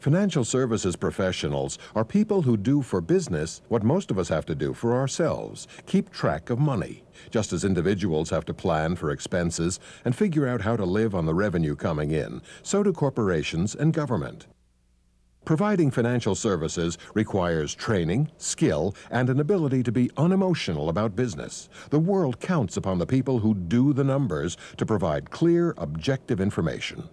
Financial services professionals are people who do for business what most of us have to do for ourselves keep track of money. Just as individuals have to plan for expenses and figure out how to live on the revenue coming in, so do corporations and government. Providing financial services requires training, skill, and an ability to be unemotional about business. The world counts upon the people who do the numbers to provide clear, objective information.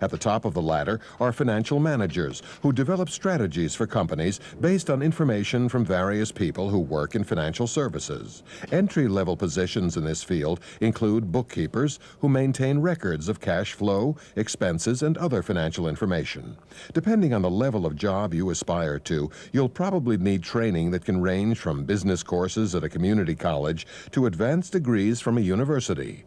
At the top of the ladder are financial managers who develop strategies for companies based on information from various people who work in financial services. Entry level positions in this field include bookkeepers who maintain records of cash flow, expenses, and other financial information. Depending on the level of job you aspire to, you'll probably need training that can range from business courses at a community college to advanced degrees from a university.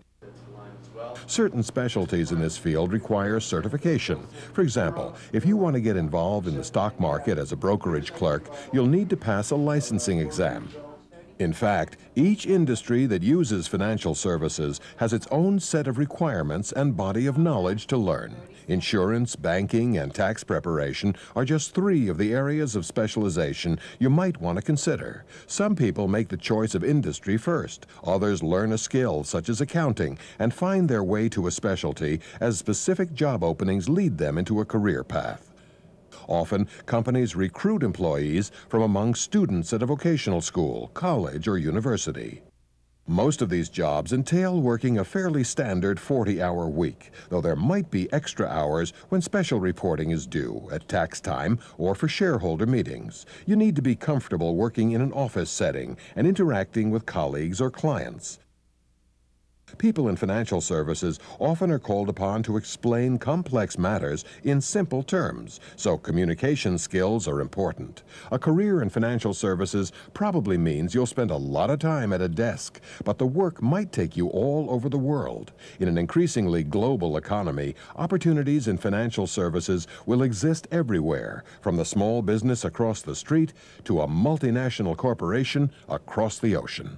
Certain specialties in this field require certification. For example, if you want to get involved in the stock market as a brokerage clerk, you'll need to pass a licensing exam. In fact, each industry that uses financial services has its own set of requirements and body of knowledge to learn. Insurance, banking, and tax preparation are just three of the areas of specialization you might want to consider. Some people make the choice of industry first. Others learn a skill, such as accounting, and find their way to a specialty as specific job openings lead them into a career path. Often, companies recruit employees from among students at a vocational school, college, or university. Most of these jobs entail working a fairly standard 40 hour week, though there might be extra hours when special reporting is due, at tax time, or for shareholder meetings. You need to be comfortable working in an office setting and interacting with colleagues or clients. People in financial services often are called upon to explain complex matters in simple terms, so communication skills are important. A career in financial services probably means you'll spend a lot of time at a desk, but the work might take you all over the world. In an increasingly global economy, opportunities in financial services will exist everywhere, from the small business across the street to a multinational corporation across the ocean.